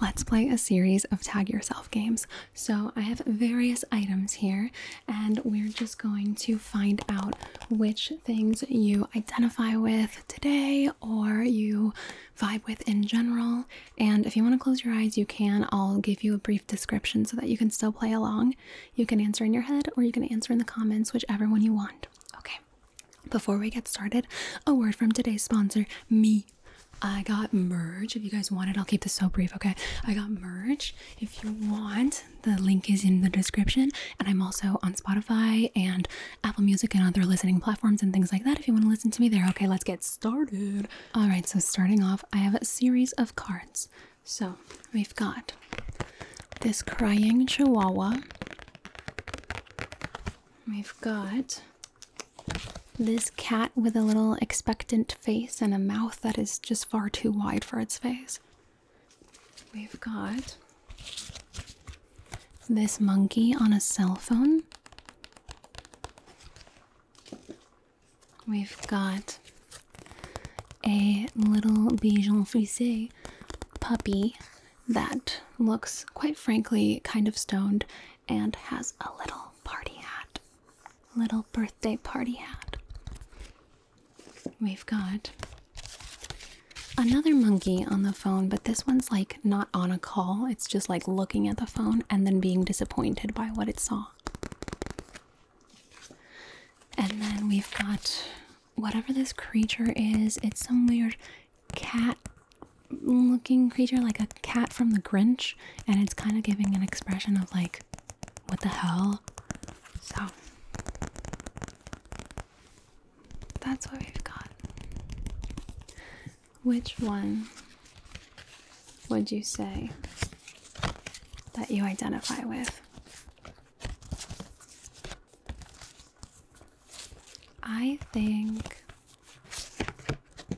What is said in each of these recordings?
let's play a series of tag yourself games. So I have various items here, and we're just going to find out which things you identify with today or you vibe with in general. And if you want to close your eyes, you can. I'll give you a brief description so that you can still play along. You can answer in your head or you can answer in the comments, whichever one you want. Okay. Before we get started, a word from today's sponsor, me. I got merch. If you guys want it, I'll keep this so brief, okay? I got merch. If you want, the link is in the description. And I'm also on Spotify and Apple Music and other listening platforms and things like that if you want to listen to me there. Okay, let's get started. All right, so starting off, I have a series of cards. So we've got this crying chihuahua. We've got this cat with a little expectant face and a mouth that is just far too wide for its face. We've got this monkey on a cell phone. We've got a little Bichon Frise puppy that looks, quite frankly, kind of stoned and has a little party hat. Little birthday party hat. We've got another monkey on the phone, but this one's like not on a call. It's just like looking at the phone and then being disappointed by what it saw. And then we've got whatever this creature is. It's some weird cat looking creature, like a cat from the Grinch, and it's kind of giving an expression of like, what the hell? So that's what we've got. Which one would you say that you identify with? I think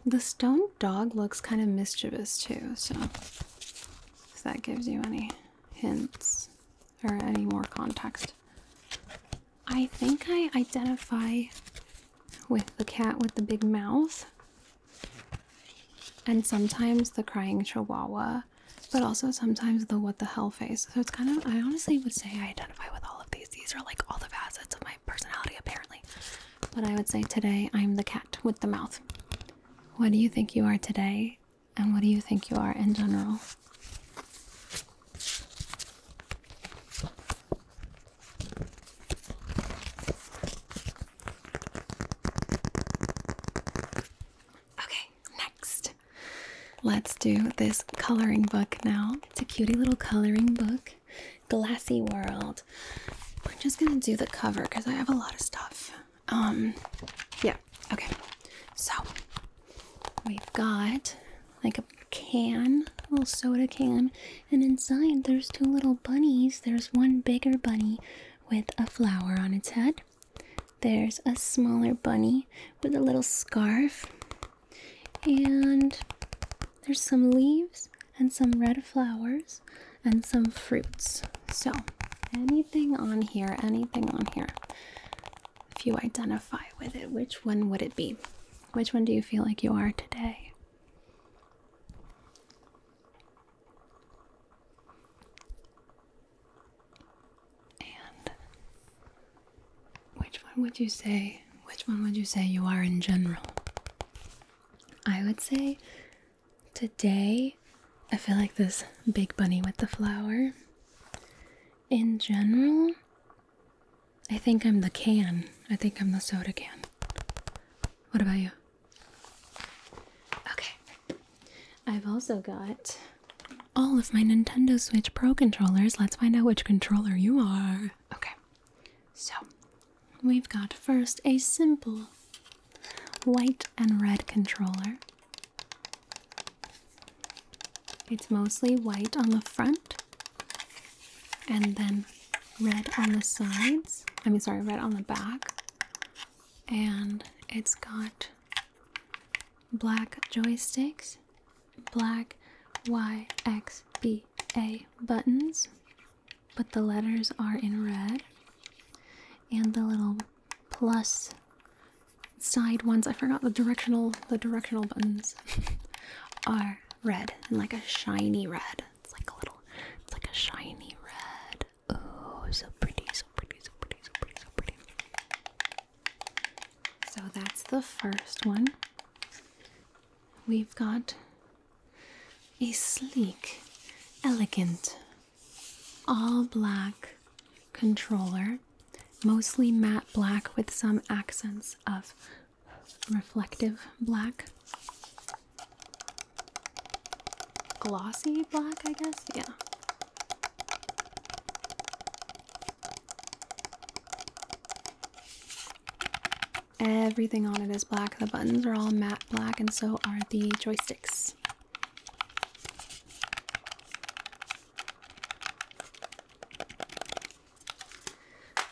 the stone dog looks kind of mischievous too, so if that gives you any hints or any more context. I think I identify with the cat with the big mouth and sometimes the crying chihuahua, but also sometimes the what the hell face. So it's kind of, I honestly would say I identify with all of these. These are like all the facets of my personality, apparently. But I would say today I'm the cat with the mouth. What do you think you are today? And what do you think you are in general? Okay, next. This coloring book now. It's a cutie little coloring book. Glassy World. We're just gonna do the cover because I have a lot of stuff. Um, yeah, okay. So, we've got like a can, a little soda can, and inside there's two little bunnies. There's one bigger bunny with a flower on its head. There's a smaller bunny with a little scarf. And there's some leaves and some red flowers and some fruits. So, anything on here, anything on here. If you identify with it, which one would it be? Which one do you feel like you are today? And which one would you say? Which one would you say you are in general? I would say today I feel like this big bunny with the flower. In general, I think I'm the can. I think I'm the soda can. What about you? Okay. I've also got all of my Nintendo Switch Pro controllers. Let's find out which controller you are. Okay. So, we've got first a simple white and red controller. It's mostly white on the front and then red on the sides. I mean, sorry, red on the back. And it's got black joysticks, black Y, X, B, A buttons, but the letters are in red. And the little plus side ones, I forgot the directional the directional buttons are red and like a shiny red. It's like a little, it's like a shiny red. Oh, so pretty, so pretty, so pretty, so pretty, so pretty. So that's the first one. We've got a sleek, elegant, all black controller, mostly matte black with some accents of reflective black. Glossy black, I guess? Yeah. Everything on it is black. The buttons are all matte black, and so are the joysticks.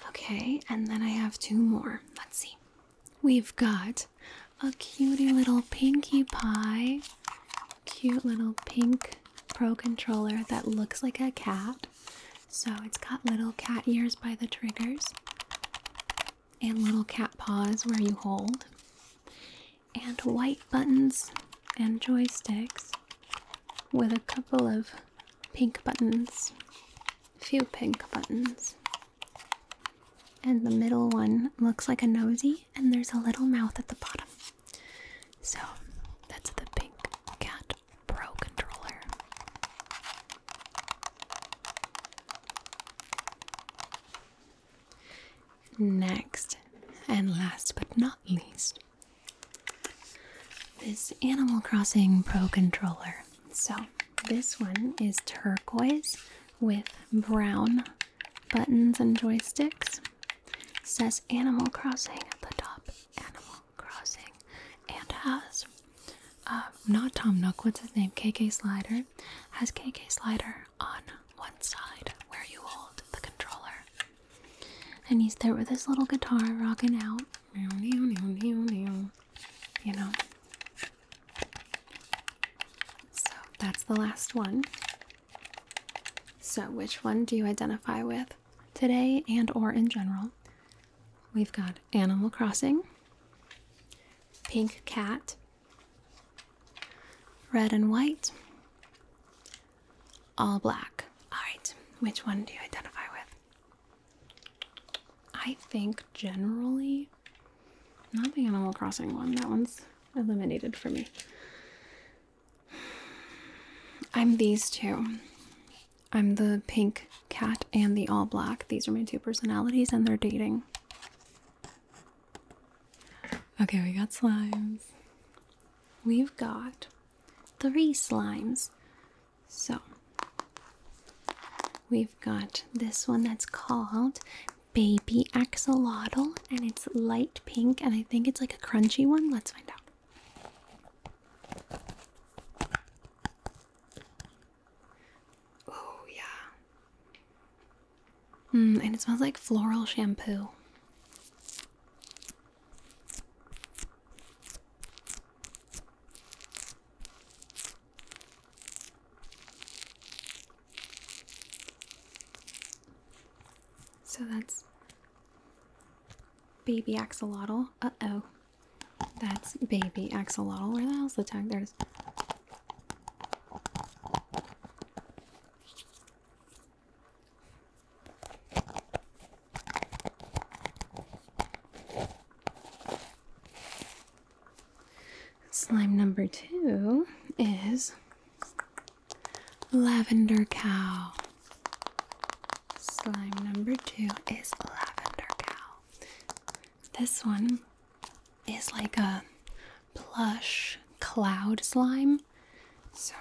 Okay, and then I have two more. Let's see. We've got a cutie little Pinkie Pie, cute little pink Pro controller that looks like a cat. So it's got little cat ears by the triggers and little cat paws where you hold, and white buttons and joysticks with a couple of pink buttons, few pink buttons. And the middle one looks like a nosy, and there's a little mouth at the bottom. So that's the Pink Cat Pro controller. Next, and last but not least, this Animal Crossing Pro controller. So, this one is turquoise with brown buttons and joysticks. says Animal Crossing at the top. Animal Crossing. And has, uh, not Tom Nook, what's his name? KK Slider. Has KK Slider on one side where you hold the controller. And he's there with his little guitar rocking out. You know. So that's the last one. So which one do you identify with today and or in general? We've got Animal Crossing, Pink Cat, Red and White, All Black. Alright, which one do you identify? I think generally not the Animal Crossing one. That one's eliminated for me. I'm these two. I'm the pink cat and the all black. These are my two personalities, and they're dating. Okay, we got slimes. We've got three slimes. So, we've got this one that's called Baby Axolotl, and it's light pink, and I think it's like a crunchy one. Let's find out. Oh, yeah. Mm, and it smells like floral shampoo. So that's baby axolotl. Uh oh. That's baby axolotl. Where the hell's the tag? There it is. Slime number two is Lavender Cow. Slime number two is Lavender Cow. This one is like a plush cloud slime. So,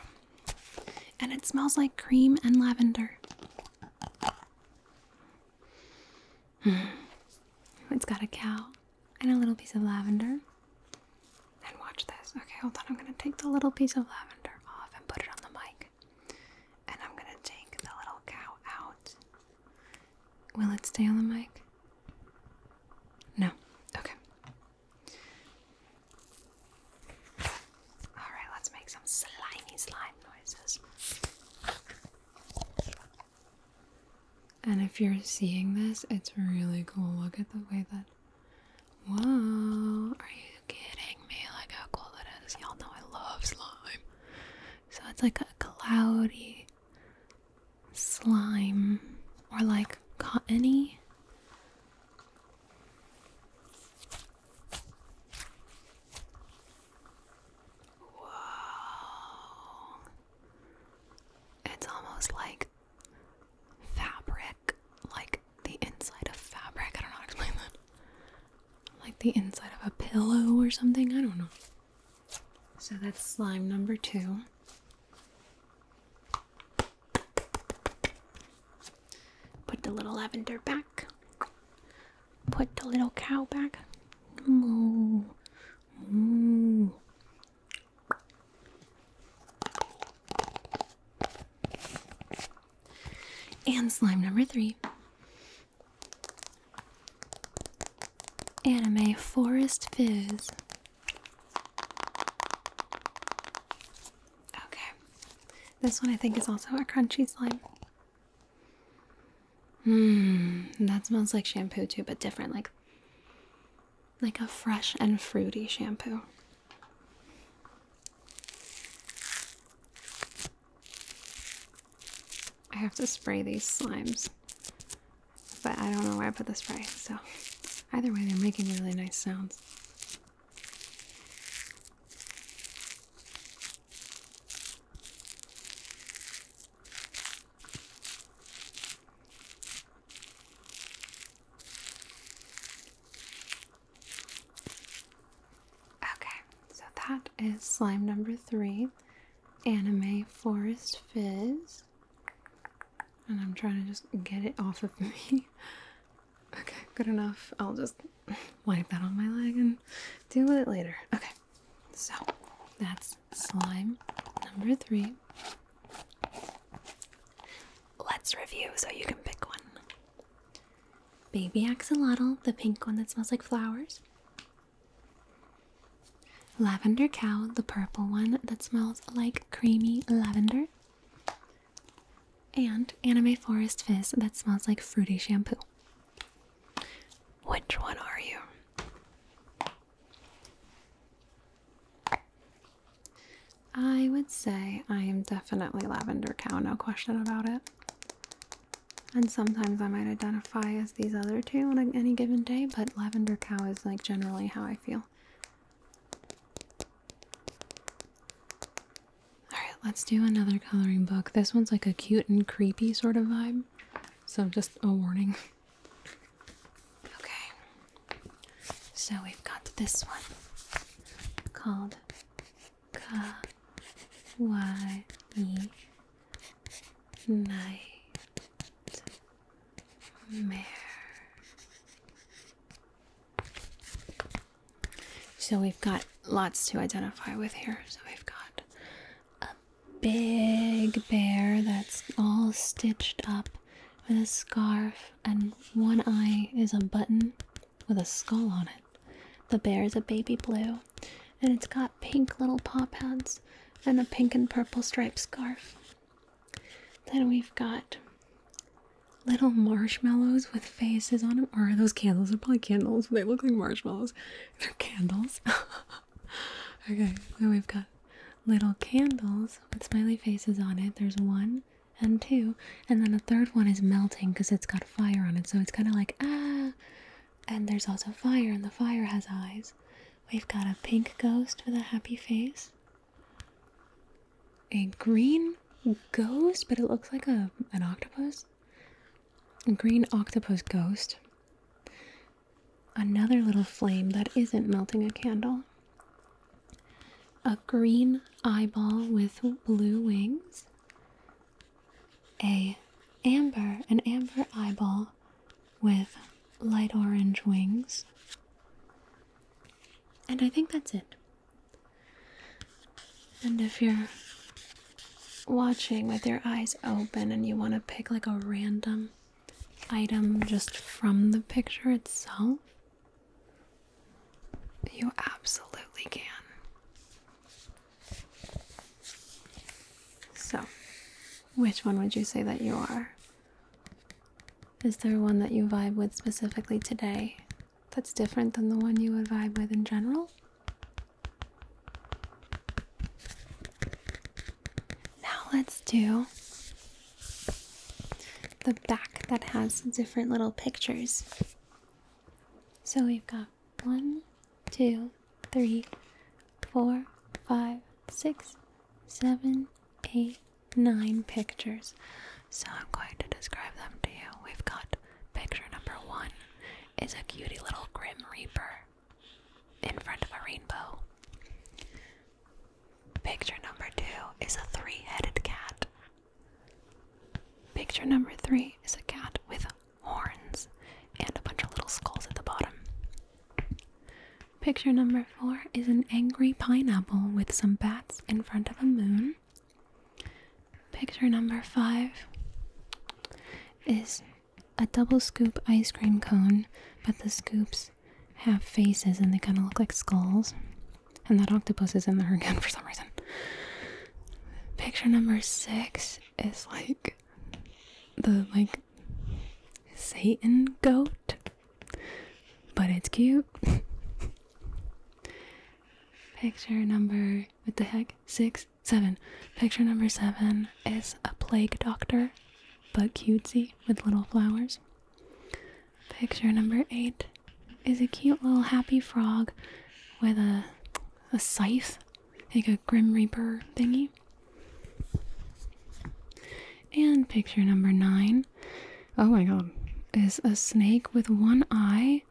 and it smells like cream and lavender. Hmm. It's got a cow and a little piece of lavender. And watch this. Okay, hold on. I'm gonna take the little piece of lavender off and put it on the mic. And I'm gonna take the little cow out. Will it stay on the mic? No. Okay. Alright, let's make some slimy slime noises. And if you're seeing this, it's really cool. Look at the way that. Whoa! Are you kidding me? Like how cool that is. Y'all know I love slime. So it's like a cloudy slime or like cottony. Whoa. It's almost like fabric, like the inside of fabric. I don't know how to explain that. Like the inside of a pillow or something. I don't know. So that's slime number two. Put the little lavender back. Put the little cow back. Moo. Moo. And slime number three. Anime Forest Fizz. Okay. This one I think is also a crunchy slime. Mmm, that smells like shampoo too, but different, like like a fresh and fruity shampoo. I have to spray these slimes, but I don't know where I put the spray, so either way, they're making really nice sounds. Okay, so that is slime number three Anime Forest Fizz. And I'm trying to just get it off of me. Good enough. I'll just wipe that on my leg and deal with it later. Okay, so that's slime number three. Let's review so you can pick one. Baby axolotl, the pink one that smells like flowers. Lavender cow, the purple one that smells like creamy lavender. And anime forest fizz that smells like fruity shampoo. Which one are you? I would say I am definitely lavender cow, no question about it. And sometimes I might identify as these other two on any given day, but lavender cow is like generally how I feel. Alright, let's do another coloring book. This one's like a cute and creepy sort of vibe. So just a warning. So we've got this one called Kawaii Night Mare. So we've got lots to identify with here. So we've got a big bear that's all stitched up with a scarf, and one eye is a button with a skull on it. The bear is a baby blue, and it's got pink little paw pads and a pink and purple striped scarf. Then we've got little marshmallows with faces on them. Or are those candles? They're probably candles. They look like marshmallows. They're candles. okay, then we've got little candles with smiley faces on it. There's one and two, and then a third one is melting because it's got fire on it. So it's kind of like ah. And there's also fire, and the fire has eyes. We've got a pink ghost with a happy face. A green ghost, but it looks like a an octopus. A green octopus ghost. Another little flame that isn't melting a candle. A green eyeball with blue wings. A amber, an amber eyeball with light orange wings. And I think that's it. And if you're watching with your eyes open and you want to pick like a random item just from the picture itself, you absolutely can. So, which one would you say that you are? Is there one that you vibe with specifically today that's different than the one you would vibe with in general? Now let's do the back that has different little pictures. So we've got one, two, three, four, five, six, seven, eight, nine pictures. So I'm going to describe them got picture number one is a cutie little Grim Reaper in front of a rainbow. Picture number two is a three headed cat. Picture number three is a cat with horns and a bunch of little skulls at the bottom. Picture number four is an angry pineapple with some bats in front of a moon. Picture number five is a double scoop ice cream cone, but the scoops have faces and they kind of look like skulls. And that octopus is in there again for some reason. Picture number six is like the like Satan goat, but it's cute. Picture number, what the heck? Six, seven. Picture number seven is a plague doctor, but cutesy with little flowers. Picture number eight is a cute little happy frog with a a scythe, like a grim reaper thingy. And picture number nine, oh my god, is a snake with one eye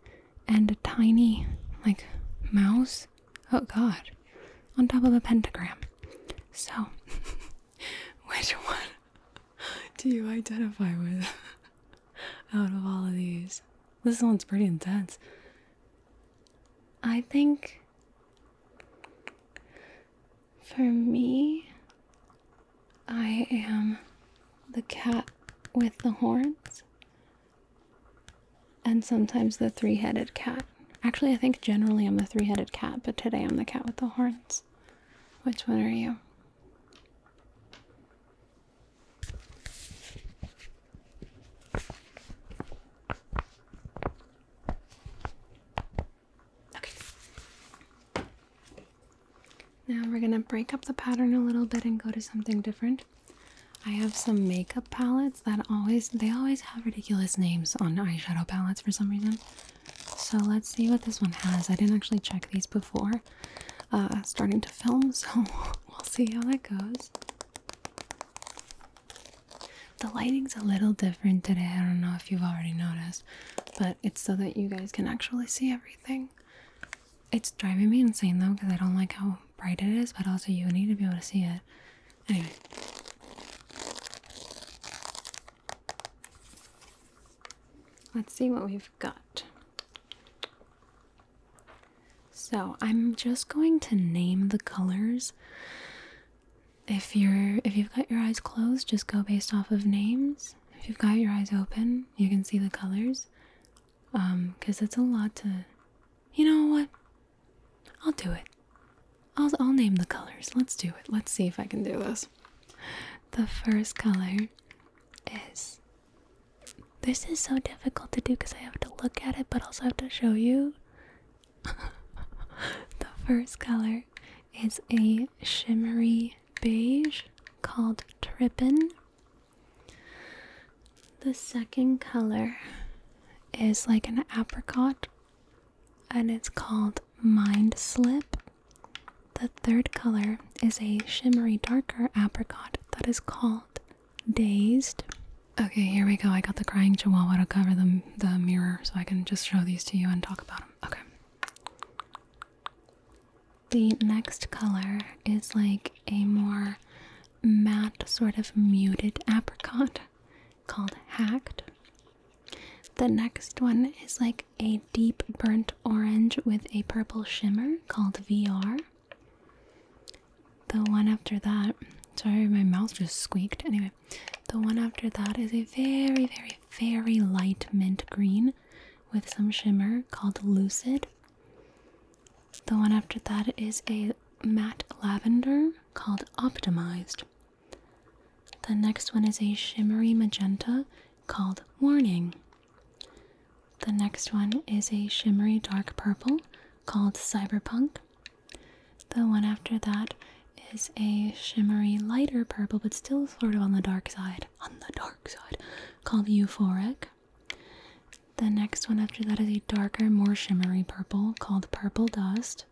and a tiny, like, mouse. Oh god, on top of a pentagram. So, which one do you identify with out of all of these? This one's pretty intense. I think for me, I am the cat with the horns, and sometimes the three headed cat. Actually, I think generally I'm the three headed cat, but today I'm the cat with the horns. Which one are you? We're gonna break up the pattern a little bit and go to something different. I have some makeup palettes that always they always have ridiculous names on eyeshadow palettes for some reason. So let's see what this one has. I didn't actually check these before uh, starting to film, so we'll see how that goes. The lighting's a little different today. I don't know if you've already noticed, but it's so that you guys can actually see everything. It's driving me insane though because I don't like how bright it is, but also you need to be able to see it. Anyway. Let's see what we've got. So, I'm just going to name the colors. If you're if you've got your eyes closed, just go based off of names. If you've got your eyes open, you can see the colors. Um, cuz it's a lot to You know what? I'll do it. I'll I'll name the colors. Let's do it. Let's see if I can do this. The first color is this is so difficult to do because I have to look at it but also have to show you. the first color is a shimmery beige called Trippin. The second color is like an apricot and it's called Mind Slip. The third color is a shimmery darker apricot that is called Dazed. Okay, here we go. I got the crying chihuahua to cover the, the mirror so I can just show these to you and talk about them. Okay. The next color is like a more matte, sort of muted apricot called Hacked. The next one is like a deep burnt orange with a purple shimmer called VR. The one after that, sorry, my mouth just squeaked. Anyway, the one after that is a very, very, very light mint green with some shimmer called Lucid. The one after that is a matte lavender called Optimized. The next one is a shimmery magenta called Warning. The next one is a shimmery dark purple called Cyberpunk. The one after that is a shimmery lighter purple, but still sort of on the dark side. On the dark side, called Euphoric. The next one after that is a darker, more shimmery purple called Purple Dust.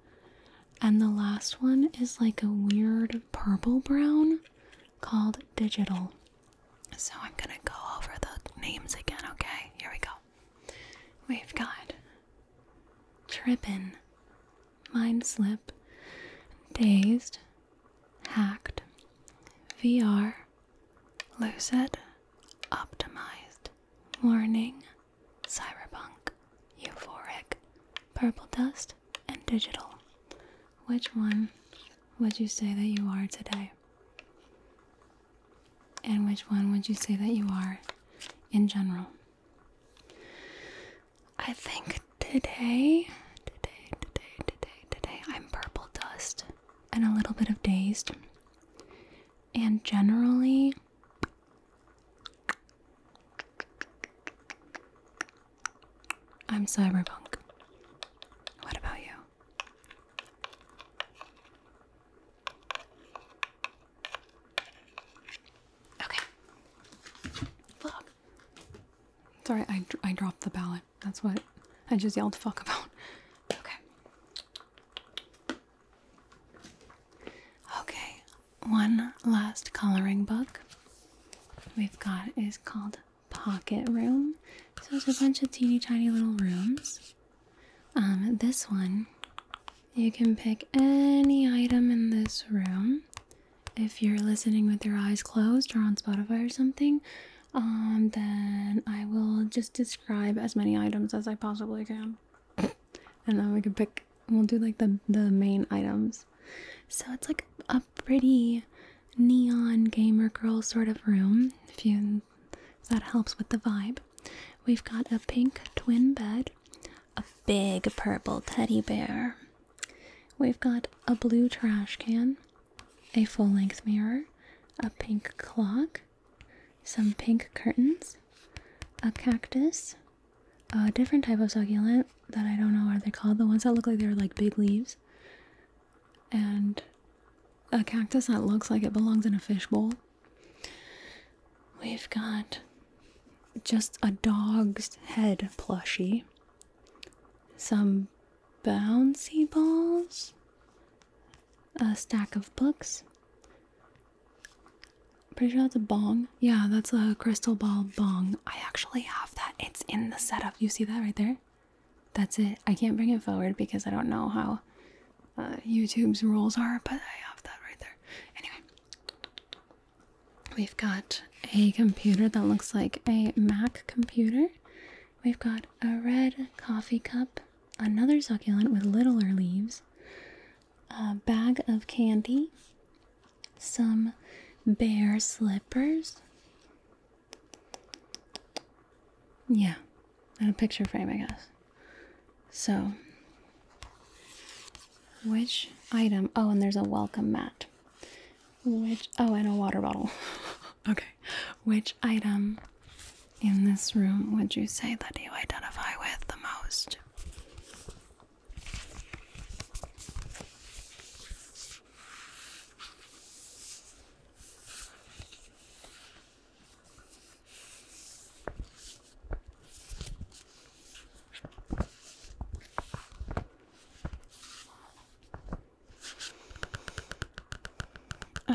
And the last one is like a weird purple brown called Digital. So I'm gonna go over the names again, okay? Here we go. We've got Trippin', Mind Slip, Dazed, Hacked, VR, Lucid, Optimized, Warning, Cyberpunk, Euphoric, Purple Dust, and Digital. Which one would you say that you are today? And which one would you say that you are in general? I think today, today, today, today, today, I'm purple dust and a little bit of dazed. And generally, I'm cyberpunk. What about you? Okay. Fuck. Sorry, I, I dropped the ballot. That's what I just yelled fuck about. Okay. Okay, one last coloring book we've got is called Pocket Room. So it's a bunch of teeny tiny little rooms. Um, this one, you can pick any item in this room. If you're listening with your eyes closed or on Spotify or something, um, then I will just describe as many items as I possibly can. and then we can pick, we'll do like the, the main items. So it's like a pretty neon gamer girl sort of room, if you if that helps with the vibe. We've got a pink twin bed, a big purple teddy bear. We've got a blue trash can, a full length mirror, a pink clock, some pink curtains, a cactus, a different type of succulent that I don't know what they're called, the ones that look like they're like big leaves, and a cactus that looks like it belongs in a fishbowl. We've got just a dog's head plushie, some bouncy balls, a stack of books. Pretty sure that's a bong. Yeah, that's a crystal ball bong. I actually have that. It's in the setup. You see that right there? That's it. I can't bring it forward because I don't know how uh, YouTube's rules are, but I have that right there. Anyway, we've got a computer that looks like a Mac computer. We've got a red coffee cup, another succulent with littler leaves, a bag of candy, some bear slippers. Yeah, and a picture frame, I guess. So, which item? Oh, and there's a welcome mat. Which, oh, and a water bottle. okay. Which item in this room would you say that you identify with the most?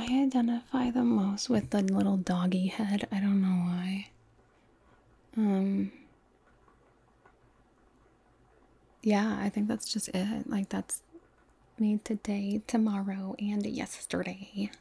I identify the most with the little doggy head. I don't know why. Um Yeah, I think that's just it. Like that's me today, tomorrow, and yesterday.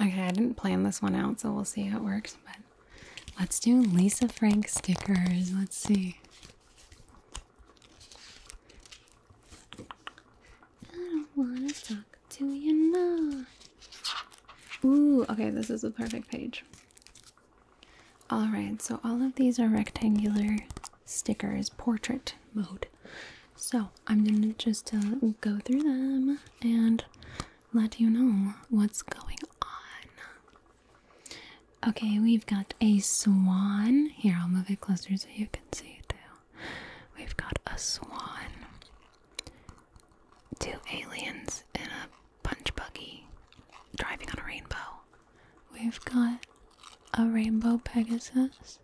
Okay, I didn't plan this one out, so we'll see how it works. But let's do Lisa Frank stickers. Let's see. I don't wanna talk to you now. Ooh, okay, this is a perfect page. Alright, so all of these are rectangular stickers, portrait mode. So I'm gonna just uh, go through them and let you know what's going. Okay, we've got a swan. Here, I'll move it closer so you can see it too. We've got a swan. Two aliens in a punch buggy driving on a rainbow. We've got a rainbow Pegasus.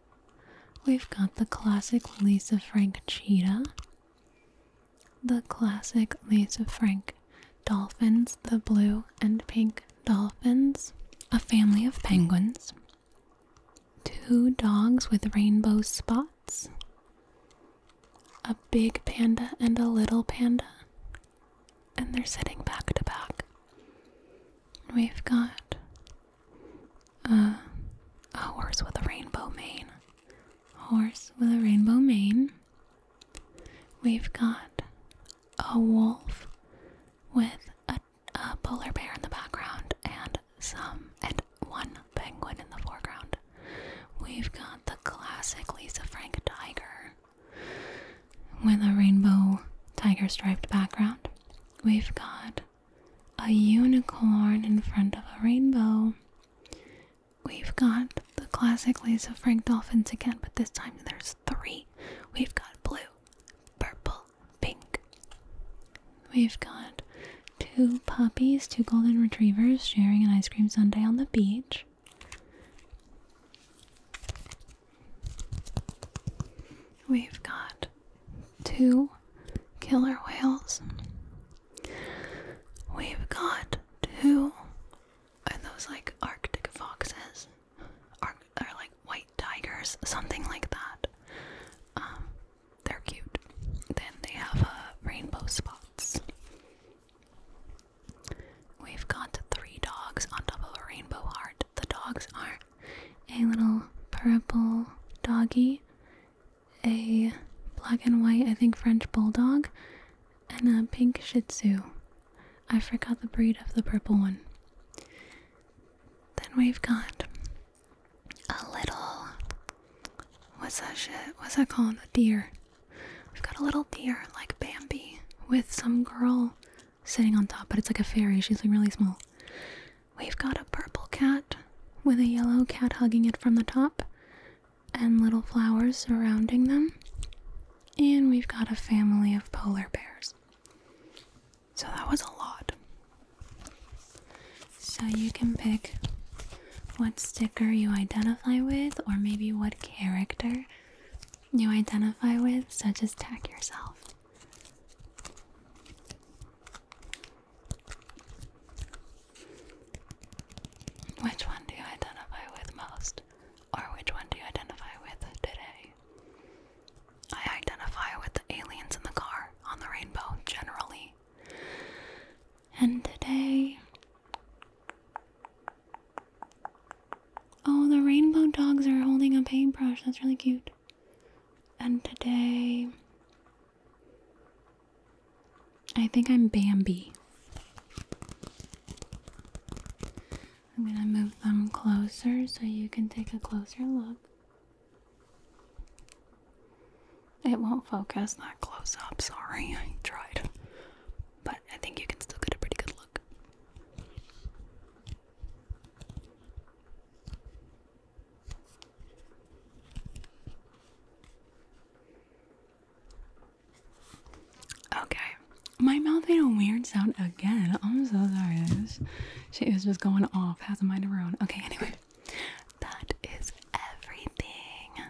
We've got the classic Lisa Frank cheetah. The classic Lisa Frank dolphins, the blue and pink dolphins. A family of penguins. Two dogs with rainbow spots. A big panda and a little panda. And they're sitting back to back. We've got a, a horse with a rainbow mane. Horse with a rainbow mane. We've got a wolf with a, a polar bear in the background and some and one penguin in the foreground. We've got the classic Lisa Frank tiger with a rainbow tiger striped background. We've got a unicorn in front of a rainbow. We've got the classic Lisa Frank dolphins again, but this time there's three. We've got blue, purple, pink. We've got two puppies, two golden retrievers sharing an ice cream sundae on the beach. We've got two killer whales. We've got two are those like Arctic foxes? Or, or like white tigers, something like that. Um, they're cute. Then they have uh, rainbow spots. We've got three dogs on top of a rainbow heart. The dogs are a little purple doggy, a black and white, I think French bulldog, and a pink shih tzu. I forgot the breed of the purple one. Then we've got a little. What's that shit? What's that called? A deer. We've got a little deer like Bambi with some girl sitting on top, but it's like a fairy. She's like really small. We've got a purple cat with a yellow cat hugging it from the top and little flowers surrounding them. And we've got a family of polar bears. So that was a lot. So you can pick what sticker you identify with, or maybe what character you identify with, so just tag yourself. Which one do you identify with most? Or which one do you identify with today? I identify with the aliens in the car on the rainbow generally. And today. Oh, the rainbow dogs are holding a paintbrush. That's really cute. And today. I think I'm Bambi. I'm gonna move them closer so you can take a closer look. It won't focus that close up, sorry, I tried. But I think you can still get a pretty good look. Okay. My mouth made a weird sound again. I'm so sorry. This she is just going off, has a mind of her own. Okay, anyway. That is everything.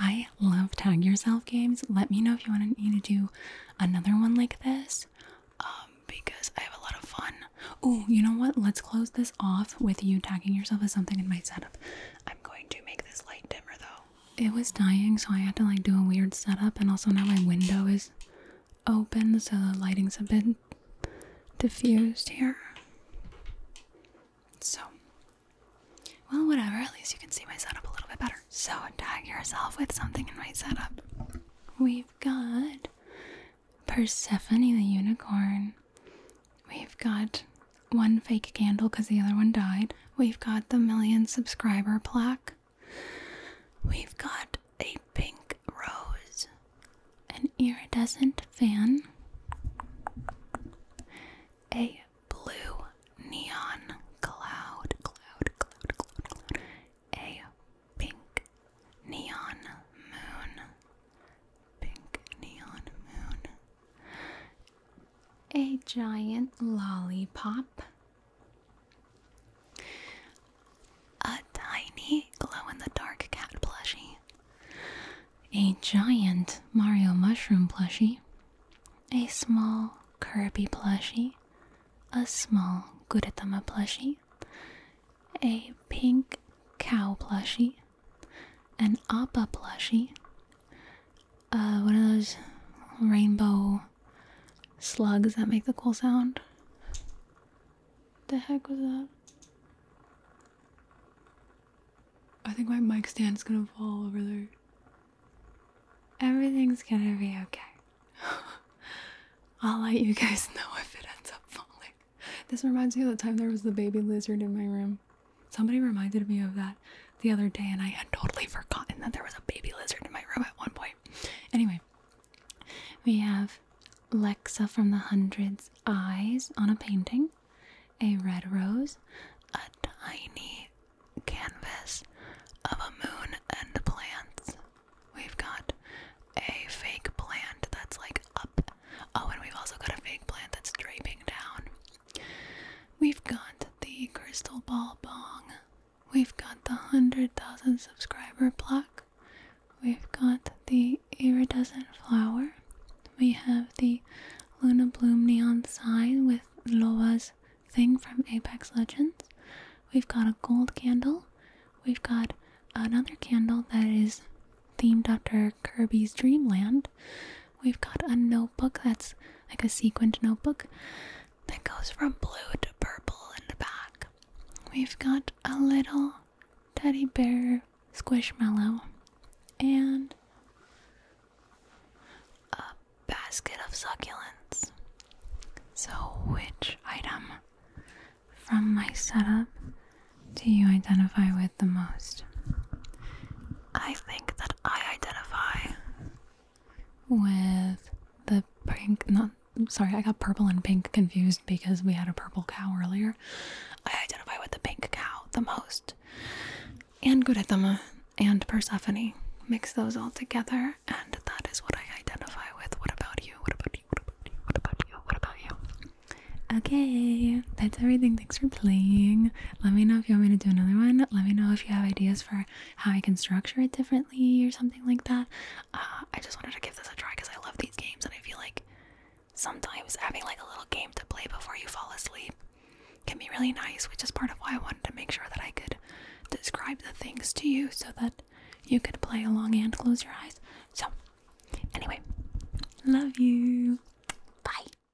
I love tag yourself games. Let me know if you want me to do another one like this. Um, because I have a lot of fun. Oh, you know what? Let's close this off with you tagging yourself as something in my setup. I'm going to make this light dimmer though. It was dying, so I had to like do a weird setup, and also now my window is open, so the lighting's a bit diffused here. So, well, whatever, at least you can see my setup better. So, tag yourself with something in my setup. We've got Persephone the unicorn. We've got one fake candle because the other one died. We've got the million subscriber plaque. We've got a pink rose, an iridescent fan, a blue neon a giant lollipop, a tiny glow in the dark cat plushie, a giant Mario mushroom plushie, a small Kirby plushie, a small Gudetama plushie, a pink cow plushie, an Appa plushie, uh, one of those rainbow slugs that make the cool sound. The heck was that? I think my mic stand's gonna fall over there. Everything's gonna be okay. I'll let you guys know if it ends up falling. This reminds me of the time there was the baby lizard in my room. Somebody reminded me of that the other day, and I had totally forgotten that there was a baby lizard in my room at one point. Anyway, we have Lexa from the Hundreds eyes on a painting, a red rose, a tiny canvas of a moon and plants. We've got a fake plant that's like up. Oh, and we've also got a fake plant that's draping down. We've got the crystal ball bong. We've got the 100,000 subscriber plaque. We've got the iridescent flower. We have the Luna Bloom neon sign with Loba's thing from Apex Legends. We've got a gold candle. We've got another candle that is themed after Kirby's Dreamland. We've got a notebook that's like a sequined notebook that goes from blue to purple in the back. We've got a little teddy bear squishmallow and basket of succulents. So, which item from my setup do you identify with the most? I think that I identify with the pink, not sorry, I got purple and pink confused because we had a purple cow earlier. I identify with the pink cow the most. And Gudetama and Persephone. Mix those all together, and that is what I identify with. What about you? What about you? What about you? What about you? What about you? Okay, that's everything. Thanks for playing. Let me know if you want me to do another one. Let me know if you have ideas for how I can structure it differently or something like that. Uh, I just wanted to give this a try because I love these games and I feel like sometimes having like a little game to play before you fall asleep can be really nice, which is part of why I wanted to make sure that I could describe the things to you so that you could play along and close your eyes. So, anyway, love you.